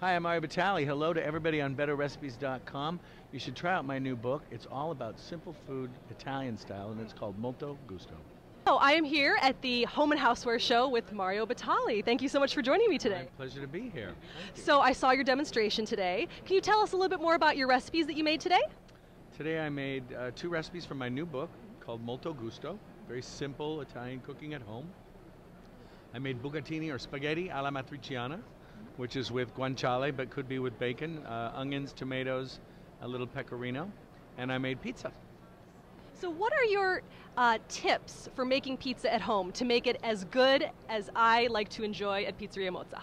Hi, I'm Mario Batali. Hello to everybody on betterrecipes.com. You should try out my new book. It's all about simple food, Italian style, and it's called Molto Gusto. Oh, I am here at the Home and Houseware Show with Mario Batali. Thank you so much for joining me today. My pleasure to be here. So I saw your demonstration today. Can you tell us a little bit more about your recipes that you made today? Today I made uh, two recipes from my new book called Molto Gusto. Very simple Italian cooking at home. I made bucatini or spaghetti alla matriciana, which is with guanciale but could be with bacon, uh, onions, tomatoes, a little pecorino, and I made pizza. So, what are your uh, tips for making pizza at home to make it as good as I like to enjoy at Pizzeria Mozza?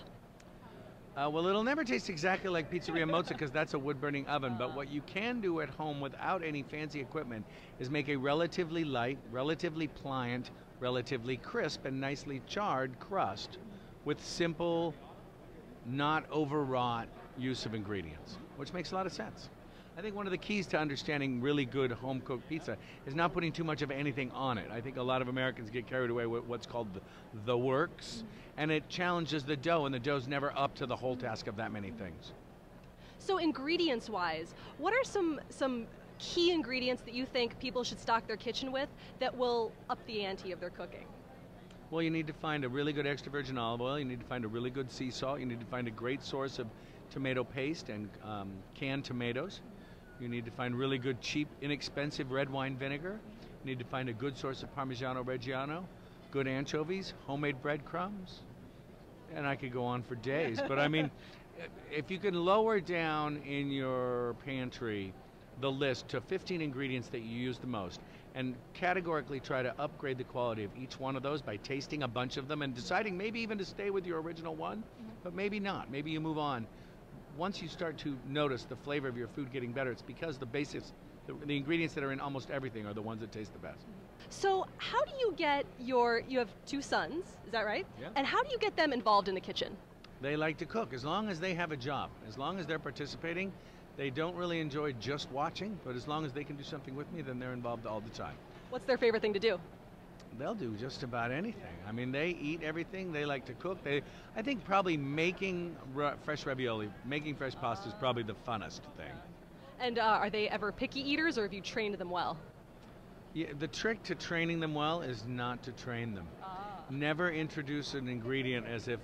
Uh, well, it'll never taste exactly like Pizzeria Mozza because that's a wood burning oven. But what you can do at home without any fancy equipment is make a relatively light, relatively pliant, relatively crisp, and nicely charred crust with simple, not overwrought use of ingredients, which makes a lot of sense. I think one of the keys to understanding really good home cooked pizza is not putting too much of anything on it. I think a lot of Americans get carried away with what's called the, the works, and it challenges the dough, and the dough's never up to the whole task of that many things. So, ingredients wise, what are some, some key ingredients that you think people should stock their kitchen with that will up the ante of their cooking? Well, you need to find a really good extra virgin olive oil. You need to find a really good sea salt. You need to find a great source of tomato paste and um, canned tomatoes. You need to find really good, cheap, inexpensive red wine vinegar. You need to find a good source of Parmigiano Reggiano, good anchovies, homemade breadcrumbs. And I could go on for days. but I mean, if you can lower down in your pantry the list to 15 ingredients that you use the most and categorically try to upgrade the quality of each one of those by tasting a bunch of them and deciding maybe even to stay with your original one, mm-hmm. but maybe not. Maybe you move on. Once you start to notice the flavor of your food getting better, it's because the basics, the, the ingredients that are in almost everything are the ones that taste the best. Mm-hmm. So, how do you get your, you have two sons, is that right? Yeah. And how do you get them involved in the kitchen? They like to cook as long as they have a job, as long as they're participating. They don't really enjoy just watching, but as long as they can do something with me, then they're involved all the time. What's their favorite thing to do? They'll do just about anything. I mean, they eat everything. They like to cook. They, I think, probably making fresh ravioli, making fresh pasta is probably the funnest thing. And uh, are they ever picky eaters or have you trained them well? Yeah, the trick to training them well is not to train them. Never introduce an ingredient as if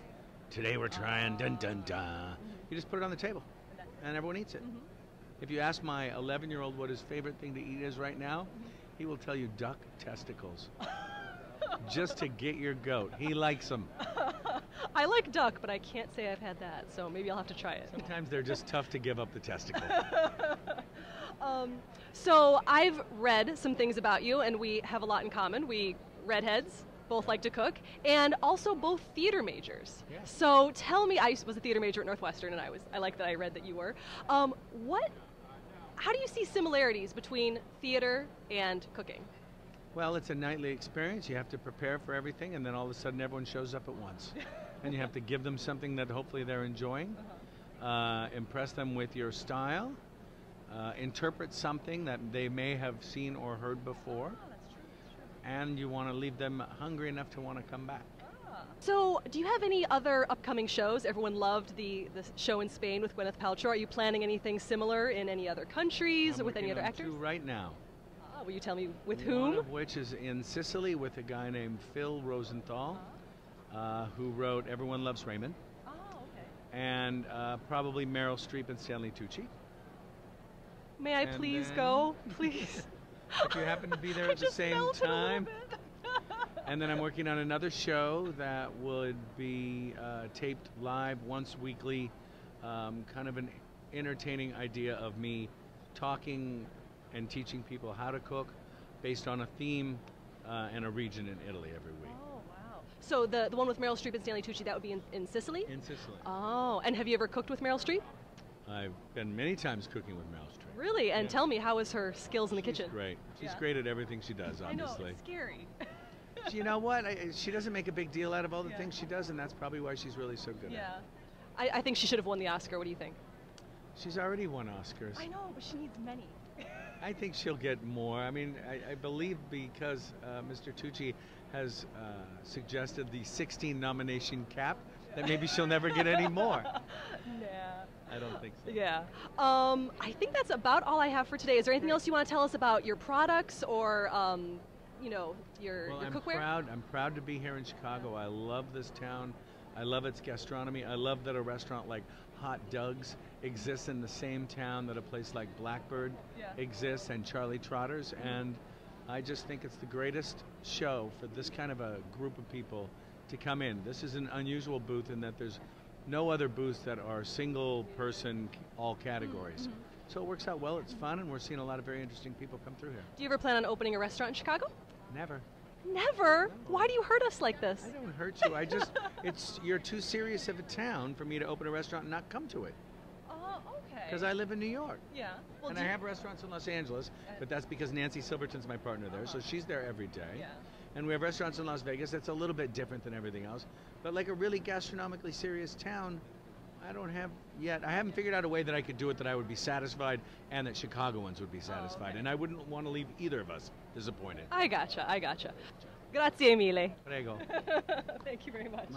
today we're trying dun dun dun. You just put it on the table, and everyone eats it. If you ask my 11 year old what his favorite thing to eat is right now, he will tell you duck testicles. just to get your goat. He likes them. I like duck, but I can't say I've had that, so maybe I'll have to try it. Sometimes they're just tough to give up the testicle. Um, so I've read some things about you, and we have a lot in common. We redheads both like to cook, and also both theater majors. Yes. So tell me, I was a theater major at Northwestern, and I was I like that I read that you were. Um, what? How do you see similarities between theater and cooking? Well, it's a nightly experience. You have to prepare for everything, and then all of a sudden everyone shows up at once. and you have to give them something that hopefully they're enjoying, uh, impress them with your style, uh, interpret something that they may have seen or heard before, and you want to leave them hungry enough to want to come back. So, do you have any other upcoming shows? Everyone loved the, the show in Spain with Gwyneth Paltrow. Are you planning anything similar in any other countries I'm with any other actors? Two right now. Ah, will you tell me with One whom? of which is in Sicily with a guy named Phil Rosenthal, uh, who wrote Everyone Loves Raymond, Oh, okay. and uh, probably Meryl Streep and Stanley Tucci. May I And please go? Please. If you happen to be there at the same melted a little time. And then I'm working on another show that would be uh, taped live once weekly, um, kind of an entertaining idea of me talking and teaching people how to cook based on a theme uh, and a region in Italy every week. Oh, wow. So the, the one with Meryl Streep and Stanley Tucci, that would be in, in Sicily? In Sicily. Oh, and have you ever cooked with Meryl Streep? I've been many times cooking with Meryl Streep. Really? And Yeah. tell me, how is her skills in the She's kitchen? great. She's Yeah. great at everything she does, I know, obviously. it's scary. you know what? I, she doesn't make a big deal out of all the Yeah. things she does, and that's probably why she's really so good at it. yeah. I, I think she should have won the Oscar. What do you think? She's already won Oscars. I know, but she needs many. I think she'll get more. I mean, I, I believe because uh, Mr. Tucci has uh, suggested the 16 nomination cap, that maybe she'll never get any more. Nah. I don't think so. Yeah. Um, I think that's about all I have for today. Is there anything else you want to tell us about your products or, um, you know, your, Well, your I'm proud. I'm proud to be here in Chicago. I love this town. I love its gastronomy. I love that a restaurant like Hot Doug's exists in the same town that a place like Blackbird Yeah. exists and Charlie Trotters. And I just think it's the greatest show for this kind of a group of people to come in. This is an unusual booth in that there's no other booths that are single person, all categories. Mm-hmm. So it works out well. It's fun, and we're seeing a lot of very interesting people come through here. Do you ever plan on opening a restaurant in Chicago? Never. Never. Why do you hurt us like this? I don't hurt you. I just, it's you're too serious of a town for me to open a restaurant and not come to it. Oh, okay. Because I live in New York. yeah. Well, and I have restaurants in Los Angeles, uh, but that's because Nancy Silverton's my partner there, uh-huh. so she's there every day. Yeah. And we have restaurants in Las Vegas that's a little bit different than everything else. But like a really gastronomically serious town, I don't have yet. I haven't figured out a way that I could do it that I would be satisfied and that Chicagoans would be oh, satisfied. Oh, okay. And I wouldn't want to leave either of us disappointed. I gotcha. I gotcha. Grazie mille. Prego. Thank you very much.